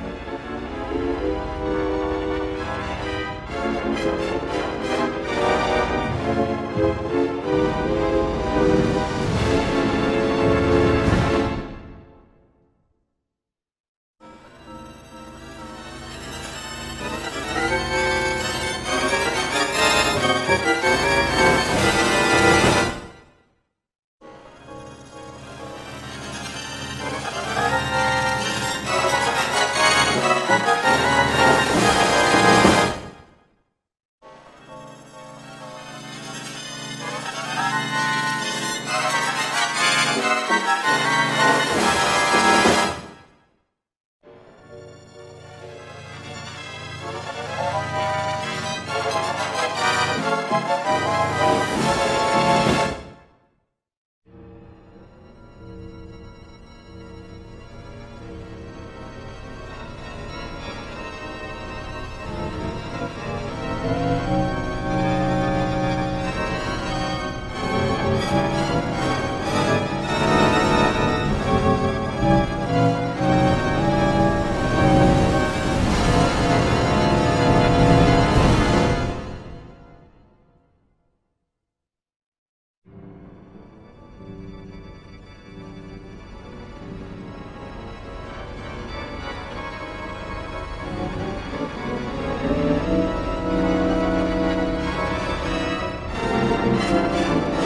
Música Música